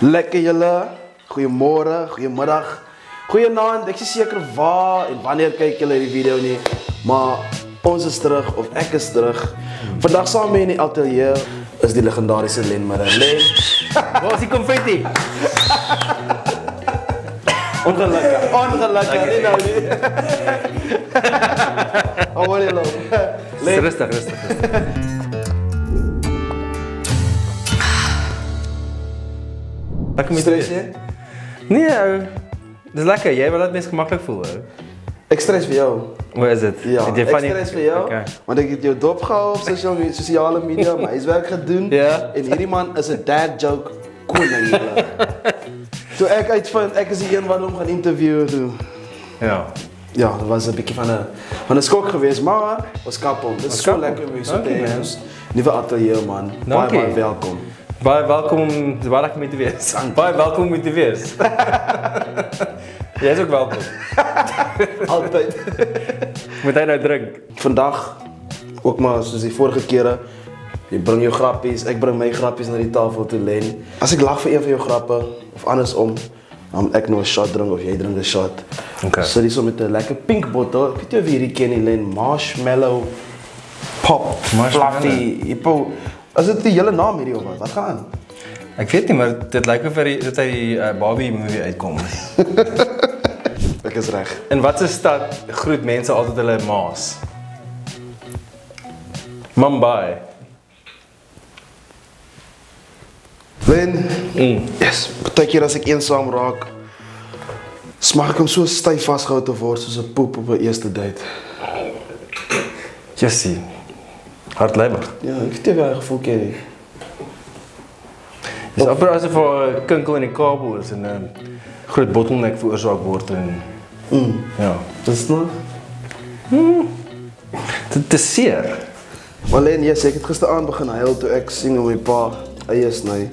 Lekker julle. Goeiemôre, goeiemiddag. Goeienaand. Ek is seker waar en wanneer kyk julle hierdie video nie, maar ons is terug of ek is terug. Vandag saam met my in die ateljee is die legendariese Len Marley. Waar is die konfetti? Ongelukkig. Ongelukkig. Nie nou nie. Oh, wat julle. Len, Rustig, rustig. rustig. Lekker met stres jy? Nee, ou. Dis lekker. Jy wil dit mens gemaklik voel, ou. Ek stres vir jou. Hoe is dit? Ja, Het jy ek van die- stres vir jou. Okay. Want ek het jou dop gehou op sosiale media, sosiale media, my huiswerk gedoen. Ja. En hierdie man is 'n dad joke koning. julle. Toe ek uitvind ek is die een wat hom gaan interview toe. Ja. Ja, dit was 'n bietjie van 'n van 'n skok geweest, maar ons kap hom. Dit is so kap hom. lekker om hier so te Dankie, hê. man. ons Nuwe ateljee man. Baie Dankie. baie welkom. Baie welkom om baie lekker met te wees. Baie welkom om te wees. Jy is ook welkom. Altyd. Moet hy nou drink? Vandag ook maar soos die vorige kere Jy bring jou grappies, ek bring my grappies na die tafel toe len. As ek lag vir een van jou grappe of andersom, dan ek nou 'n shot drink of jy drink 'n shot. Okay. Sit hier so met 'n lekker pink bottel. Ek weet jy of jy hierdie ken nie len, marshmallow pop Marshmallow. fluffy. Hippo. Is dit die hele naam hierdie of wat? Wat gaan aan? Ek weet nie, maar dit lyk of hy dit uit die uh, Barbie movie uitkom. Ek is reg. In watter stad groet mense altyd hulle ma's? Mumbai. Len, Mm. yes, partykeer as ek eensaam raak, smaak ek om so styf vasgehou te word soos 'n poep op 'n eerste date. Jessie. Hardlybig. Ja, ek jy daai gevoel ken nie. Dis amper asof 'n kinkel in die kabel is en 'n groot bottleneck veroorsaak word en Mm. ja, Dis nou. dit is seer. Maar Len, yes, ek het gisteraand begin huil toe ek sien hoe my pa eie sny.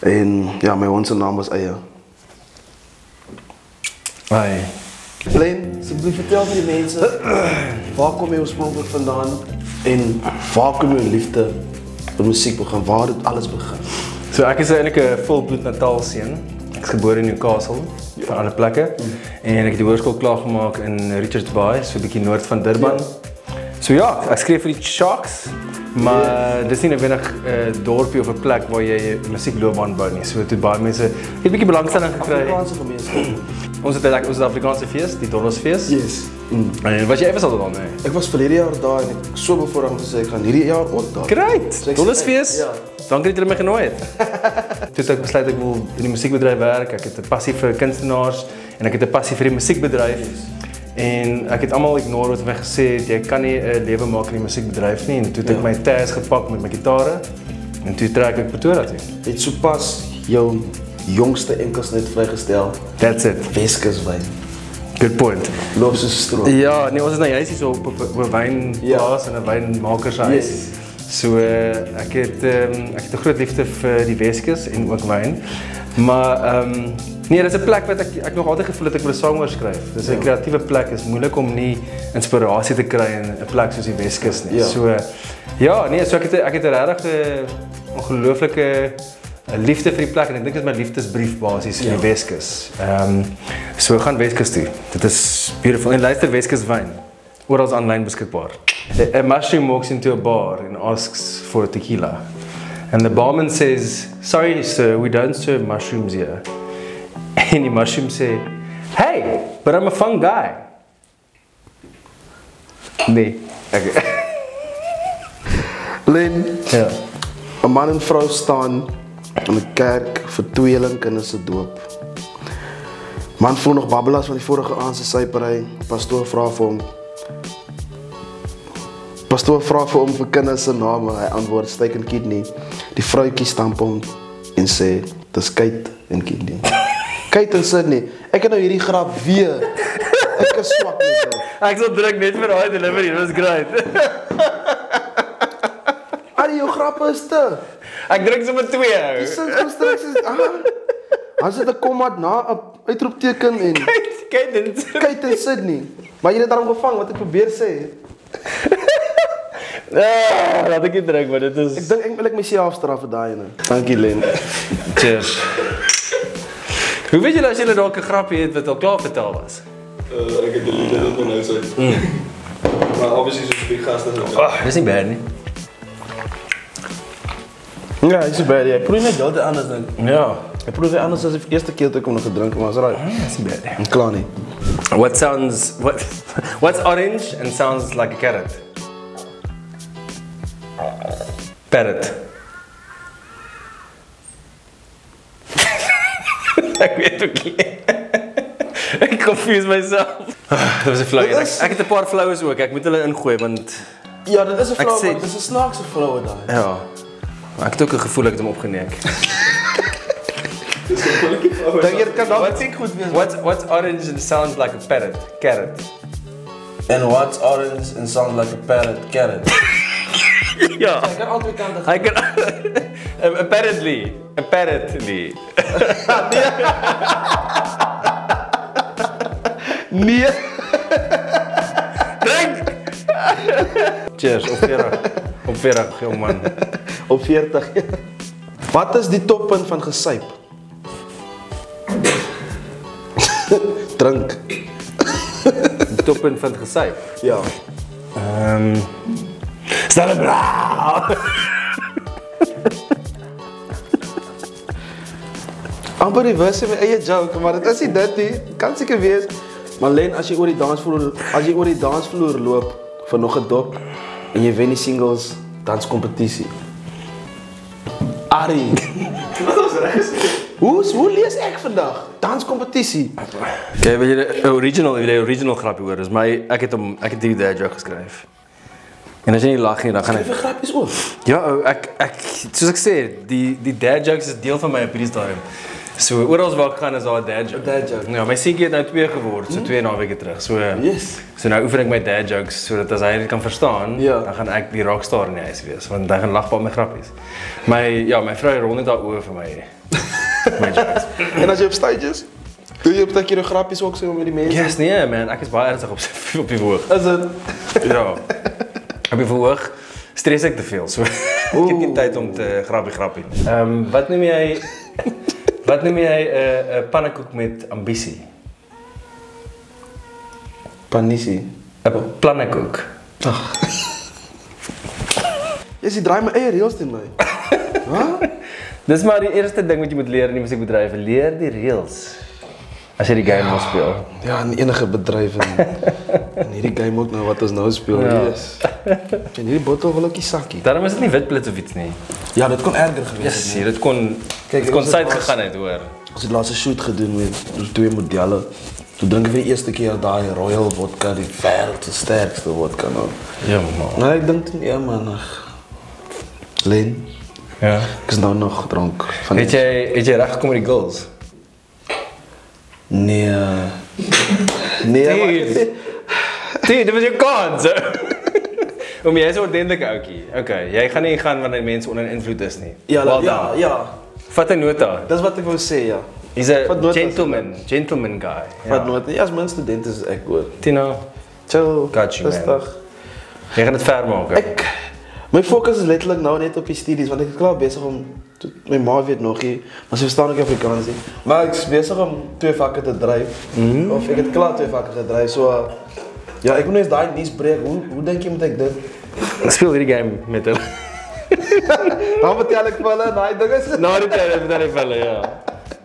En ja, my hond se naam was Eie. Ai. Len, asseblief vertel vir die mense waar kom jy oorspronklik vandaan en waar kom jou liefde vir musiek begin? Waar het alles begin? So ek is eintlik 'n volbloed Natal seun. Ek is gebore in Newcastle, van alle plekke. En ek het die hoërskool klaar gemaak in Richards Bay, so 'n bietjie noord van Durban. So ja, ek skryf vir die Sharks, maar dis nie noodwendig 'n dorpie of 'n plek waar jy musiekloopbaan bou nie. So toe baie mense het 'n bietjie belangstelling gekry. Afrikaanse gemeenskap. Ons het ons het 'n Afrikaanse fees, die Dondersfees. Yes. Mm. En was jy eers al daar nee? Ek was verlede jaar daar en ek so bevoorreg om te sê ek gaan hierdie jaar ook daar. Great. Dondersfees. Ja. Dankie dat jy my genooi het. Toe het ek besluit ek wil in die musiekbedryf werk. Ek het 'n passie vir kunstenaars en ek het 'n passie vir die musiekbedryf. En ek het almal ignoreer wat my gesê het jy kan nie 'n lewe maak in die musiekbedryf nie en toe het ek Ja. my tas gepak met my gitare en toe trek ek Pretoria toe. Jy het sopas jou jongste enkelsnit vrygestel. That's it. Weskus wyn. Good point. Loop 'n stroom. Ja, nee, ons is nou juist hier so op op, op 'n wynplaas en 'n wynmaker se huis. Yes. So uh, ek het um, ek het 'n groot liefde vir die Weskus en ook wyn. Maar ehm um, nee, dis 'n plek wat ek ek nog altyd gevoel het ek wil 'n sang oor skryf. Dis 'n Ja. kreatiewe plek. Dit is moeilik om nie inspirasie te kry in 'n plek soos die Weskus nie. Ja. So ja, nee, so ek het ek het 'n regtig 'n ongelooflike 'n liefde vir die plek en ek dink dit is my liefdesbrief basies vir Ja. die Weskus. Ehm so gaan Weskus toe. Dit is beautiful. En luister Weskus wyn. Oral aanlyn beskikbaar. A, a mushroom walks into a bar and asks for a tequila. And the barman says, "Sorry sir, we don't serve mushrooms here." And die mushroom sê, "Hey, but I'm a fun guy." Nee. Okay. Len, ja. 'n man en vrou staan in 'n kerk vir tweelingkinders se doop. Man voel nog babbelas van die vorige aand se sypery. Pastoor vra vir hom Pastoor vra vir hom vir kinders se name. Hy antwoord Steak en Kidney. Die vroutjie stamp hom en sê dis Kate en Kidney. Kate en Sydney. Ek het nou hierdie grap weer. Ek is swak met dit. Ek sal druk net vir daai delivery. Dit was great. Grappe is te. Ek druk sommer 2 ou. Die sin konstruksies. Ah. As dit 'n komma na 'n uitroepteken en Kyk dit. Kate en Sydney. Maar jy het daarom gevang wat ek probeer sê. Ah, laat ek dit druk, maar dit Ek is dink ek wil ek myself straf vir daai ene. Dankie Len. Cheers. Hoe weet julle as julle dalk 'n grappie het wat al klaar vertel was? Uh, ek het dit van nou so. Maar obviously so die gaste. Ag, dis nie bad nie. Ja, dis baie. Ek probeer net dit anders dan. Ja. Ek probeer anders as die eerste keer toe ek hom nog gedrink het, maar is raai. Dis nie bad nie. Klaar nie. What sounds what what's orange and sounds like a carrot? Parrot. ek weet ook nie. ek confuse myself. Dit was 'n flou. Dit Ek, is- ek het 'n paar floues ook. Ek moet hulle ingooi want Ja, dit is 'n sê- maar dis 'n snaakse flow daai. ja. Maar ek het ook 'n gevoel ek het hom opgeneek. Dink jy dit kan dalk ek goed? What's what's orange and sounds like a parrot? Carrot. And what's orange and sounds like a parrot carrot? ja. Ek kan albei kante I can apparently apparently Nee. drink. Cheers op Vera. Op Vera, jong man. Op 40. Wat is die toppunt van gesuip? Drink. Die toppunt van gesuip. Ja. Ehm um, Stel 'n bra. amper reverse my eie joke, maar dit is nie dit nie. Kan seker wees. Maar Len, as jy oor die dansvloer, as jy oor die dansvloer loop vir nog 'n dop en jy wen die singles danskompetisie. Ari. Wat was reg? Hoe hoe lees ek vandag? Danskompetisie. Okay, weet jy die original, jy die original grapie hoor, is my ek het hom ek het hierdie dad joke geskryf. En as jy nie lag nie, dan gaan ek Vir grappies ook. Ja, ou, ek ek soos ek sê, die die dad jokes is deel van my op hierdie stadium. So oral waar ek gaan is daar 'n dad joke. Dad joke. Ja, my seentjie het nou 2 geword, so 2 naweke terug. So Yes. So nou oefen ek my dad jokes sodat as hy dit kan verstaan, Ja. dan gaan ek die rockstar in die huis wees want hy gaan lag op my grappies. My ja, my vrou rol net daar oor vir my. my jokes. En as jy op stage is, doen jy op daai keer grappies ook so met die mense? Yes, nee man, ek is baie ernstig op op die verhoog. Is dit? Ja. Op die verhoog stres ek te veel. So ek het nie tyd om te grappie grappie. Ehm um, wat noem jy Wat noem jy 'n uh, 'n pannekoek met ambisie? Panissie. 'n Plannekoek. Jy sê draai my eie reels teen my. Wat? Dis maar die eerste ding wat jy moet leer in die musiekbedryf, leer die reëls. As jy die game wil speel. Ja, in enige bedryf en in hierdie game ook nou wat ons nou speel, Ja. ja. yes. En hierdie bottel wil ook nie sakkie. Daarom is dit nie witblits of iets nie. Ja, dit kon erger gewees Yes, het. dit kon Kyk, dit kon het pas- gegaan het hoor. Ons het laatst 'n shoot gedoen met twee modelle. Toe drink ek vir die eerste keer daai Royal Vodka, die se sterkste vodka nou. Ja man. Nou ek dink toe ja man. Len, Ja. ek is nou nog dronk van Het jy het jy reg gekom met die girls? Nee. Nee, dit was jou kans. Om jy is 'n ordentlike ouetjie. Okay, jy gaan nie gaan wanneer mense onder invloed is nie. Ja, Well ja, ja. Vat 'n nota. Dis wat ek wou sê, ja. He's a Vat notas. gentleman, gentleman guy. Wat nooit. Ja, as mens student is ek hoor. Tino, Chill. Got you, man. jy gaan dit ver maak. Ek my fokus is letterlik nou net op die studies want ek is klaar besig om to- my ma weet nog nie, maar sy verstaan ook Afrikaans nie. Maar ek is besig om twee vakke te dryf. Mm -hmm. Of ek het klaar twee vakke gedryf. So uh, ja, ek moet net daai nuus breek. Hoe hoe dink jy moet ek dit? Speel hierdie game met hulle. Dan vertel ek vir hulle daai ding is. Na die tyd vertel ek vir hulle, ja.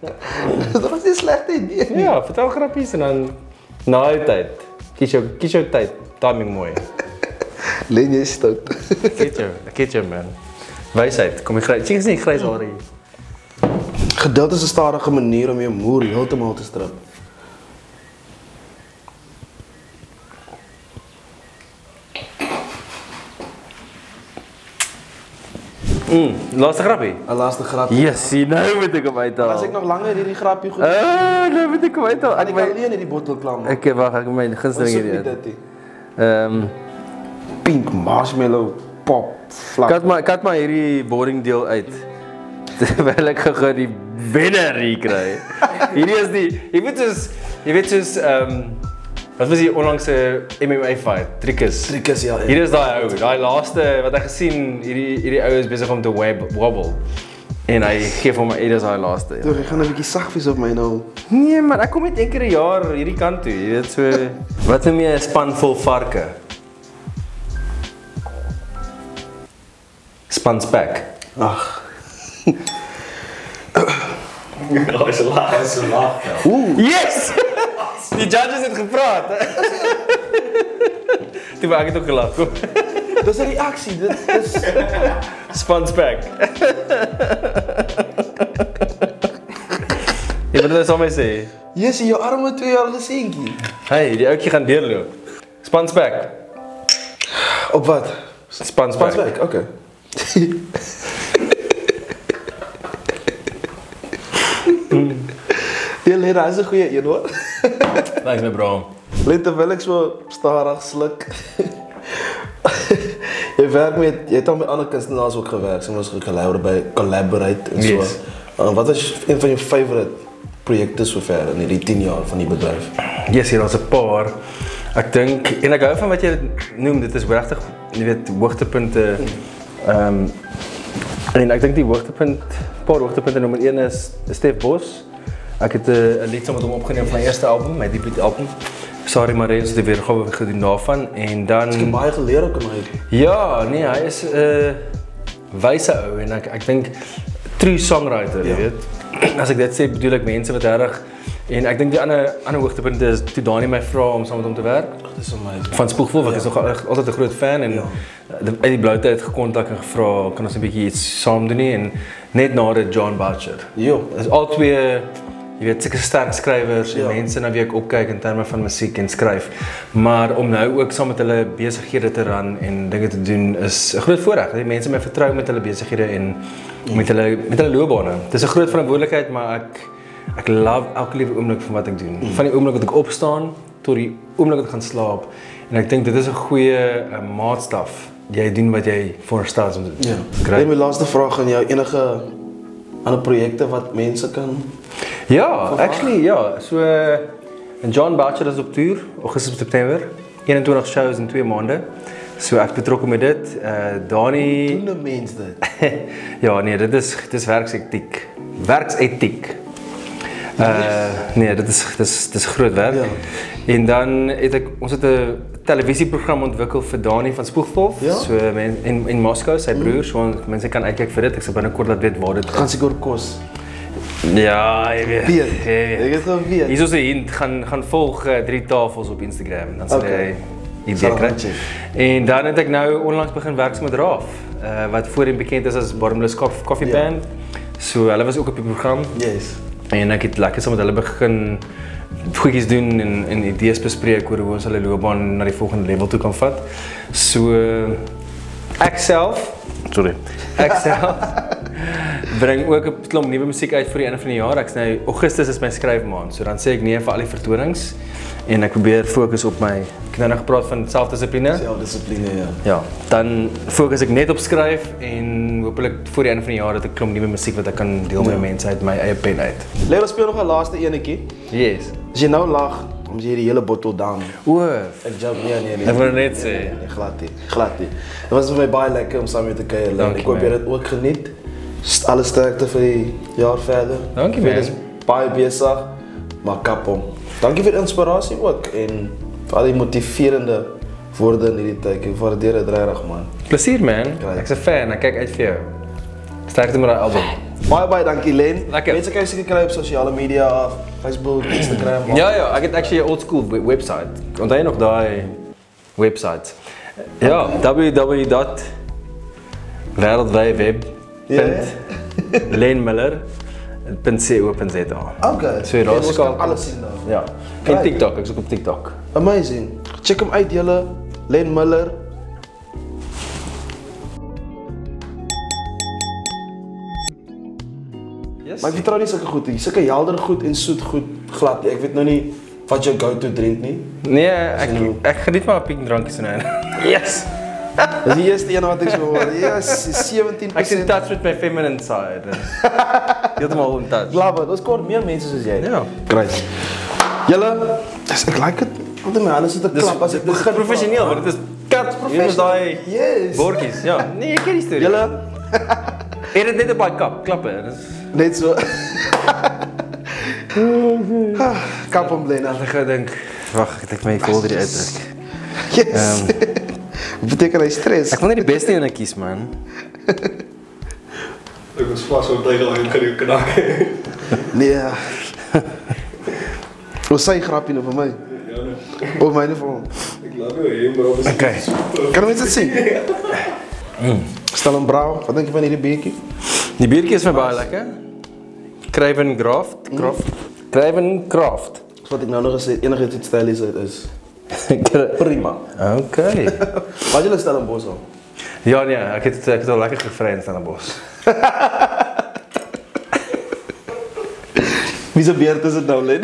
Dit was nie 'n slegte idee nie. Ja, vertel grappies en dan na die tyd. Kies jou kies jou tyd. Timing mooi. Len jy stout. Ek het jou, ek het jou man. Wysheid, kom jy grys. Sien jy nie grys hare hier? Geduld is 'n stadige manier om jou moer heeltemal te strip. Mm, laaste grappie. 'n Laaste grap. Yes, nou moet ek hom uithaal. As ek nog langer hierdie grappie goed. Ah, nou moet ek hom uithaal. Ek my alleen hierdie bottel klaar. maak. Ek wag, ek my gunsteling hierdie. Ehm, Pink marshmallow pop vlak. kat maar kat maar hierdie boarding deel uit. Terwyl ek gou die wenner hier kry. Hierdie is die jy weet soos jy weet soos ehm wat was die onlangse MMA fight? Trikus. Trikus ja. Hier is daai ou, daai laaste wat ek gesien, hierdie hierdie ou is besig om te web, wobble. En hy gee vir my Edes daai laaste. Ja. Ek gaan 'n bietjie sagfies op my nou. Nee, maar ek kom net een keer 'n jaar hierdie kant toe, jy weet so. Wat noem jy 'n span vol varke? Spanspek. Ag. Ja, is laag, is laag. Yes! Die judges het gepraat. Toe wou ek het ook gelag. Dis 'n reaksie. Dit is Spanspek. Jy moet dit sommer sê. Yes, jou arme 2 jaar seentjie. Hey, die ouetjie gaan deurloop. Spanspek. Op wat? Spanspek. Pasweg. Okay. Die leraar is 'n goeie een hoor. Thanks my bro. Let terwyl ek so stadig sluk. jy werk met jy het al met ander kunstenaars ook gewerk. Soms gecollaborate by collaborate en so. Yes. Uh, wat is een van jou favorite projekte sover in hierdie 10 jaar van die bedryf? Yes, hier daar's 'n paar. Ek dink en ek hou van wat jy noem, dit is regtig, jy weet, hoogtepunte. Ehm um, en ek dink die hoogtepunt, paar hoogtepunte nommer 1 is Stef Bos. Ek het 'n 'n lied saam met hom opgeneem van my eerste album, my debuut album. Sorry Marens het die weergawe gedoen daarvan en dan Ek het baie geleer ook my Ja, nee, hy is 'n uh, wyse ou en ek ek dink true songwriter, jy Ja. weet. As ek dit sê, bedoel ek mense wat reg en ek dink die ander ander hoogtepunt is toe Dani my vra om saam met hom te werk Dis amazing. van Spoegvol, ek is nog al- altyd 'n groot fan en Ja. ja. uit die bloute uit gekontak en gevra kan ons 'n bietjie iets saam doen nie en net na dit John Butcher. Jo, Dis al twee jy weet sulke sterk skrywers en Ja. mense na wie ek opkyk in terme van musiek en skryf. Maar om nou ook saam met hulle besighede te ran en dinge te doen is 'n groot voorreg. Die mense my vertrou met hulle besighede en met hulle met hulle loopbane. Dis 'n groot verantwoordelikheid, maar ek ek love elke liewe oomblik van wat ek doen. Van die oomblik wat ek opstaan tot die oomblik wat ek gaan slaap. En ek dink dit is 'n goeie uh, maatstaf. Jy doen wat jy voorstel om te ja. kry. Net my laaste vraag aan jou enige ander projekte wat mense kan Ja, actually ja, so en John Butcher is op toer Augustus September. 21 shows in 2 maande. So ek betrokke met dit. Uh Dani doen 'n mens dit. Ja, nee, dit is dit is werksetiek. Werksetiek. Uh nee, dit is dis dis groot werk. Ja. En dan het ek ons het 'n televisieprogram ontwikkel vir Dani van Spoegvolf. Ja. So men, in in Moskou, sy broer, so mense kan uitkyk vir dit. Ek sal binnekort laat weet waar dit Gaan seker kos. Ja, jy weet. Weet. Jy weet. Ek het geweet. Hier is 'n hint gaan gaan volg uh, drie tafels op Instagram dan sal Okay. jy idee Sal kry. En dan het ek nou onlangs begin werk met Raaf, uh, wat voorheen bekend is as Bottomless Coffee, Coffee Ja. Band. So hulle was ook op die program Yes. en ek het lekker saam met hulle begin goedjies doen en en idees bespreek oor hoe ons hulle loopbaan na die volgende level toe kan vat. So ek self, sorry. Ek self bring ook 'n klomp nuwe musiek uit vir die einde van die jaar. Ek's nou Augustus is my skryfmaand. So dan sê ek nee vir al die vertonings en ek probeer fokus op my ek nou nog gepraat van selfdissipline. Selfdissipline ja. Ja, dan fokus ek net op skryf en hopelik voor die einde van die jaar het ek klomp nuwe musiek wat ek kan deel met Ja. mense uit my eie pen uit. Leo speel nog 'n laaste enetjie. Yes. As jy nou lag, om jy die hele bottel down. O, Ek jump nee nee nee. Ek wou net sê. Nee, glad nie. Glad nie. Dit was vir my baie lekker om saam met te kuier. Ek hoop jy het dit ook geniet. Alle sterkte vir die jaar verder. Man. Dit is baie besig, maar kap hom. Dankie vir die inspirasie ook en vir al die motiverende woorde in hierdie tyd. Ek waardeer dit regtig man. Plesier man. Right. Ek's 'n fan. Ek kyk uit vir jou. Sterkte met daai album. Baie baie dankie Len. Lekker. Mense kan seker kry op sosiale media, Facebook, Instagram. Ja ja, ek het actually 'n old school we- website. Onthou jy nog daai website? Ja, www. lenmiller.co.za. Okay. So, daar En ons skakel- alles sien daar. Ja. Kijk. En TikTok, ek's ook op TikTok. Amazing. Check hom uit julle. Len Miller. Yes. Maar ek vertrou nie sulke goed nie. Sulke helder goed en soet goed glad. Ek weet nou nie wat jou go-to drink nie. Nee, ek nou- ek geniet maar 'n piek drankies nou. Yes. Dis die eerste een wat ek so hoor. Yes, is 17%. Ek's in touch with my feminine side. Heeltemal in touch. Love it. Ons kort meer mense soos jy. Ja. Great. Julle, dis ek like dit. Altyd my hande sit te klap as ek begin. professioneel, maar dit is kat. Hier is daai Yes. bordjies. Ja. Nee, ek ken die storie. Julle Het dit net op my kap, klappe. Dis Net so. Kap nou. as ek dink, wag, ek dink my folder hier uitdruk. Yes. Wat beteken hy stres? Ek wil net die beste een kies man. Ek was vas op tegen aan gereed knak. Nee. Ons sê grappie nou vir my. Ja, nee. Of myne vir hom. Ek laat nou hê, maar op Okay. Kan mense dit sien? Stel hom braai. Wat dink jy van hierdie beetjie? Die biertjie is my baie lekker. Craven Craft, Craft. Craven Craft. Wat ek nou nog gesê, enige iets stylies uit is. Prima. Okay. Wat jy stel in Bosel? Ja nee, ek het ek het al lekker gevry in Stellenbosch. Wie se beerd is dit nou, Len?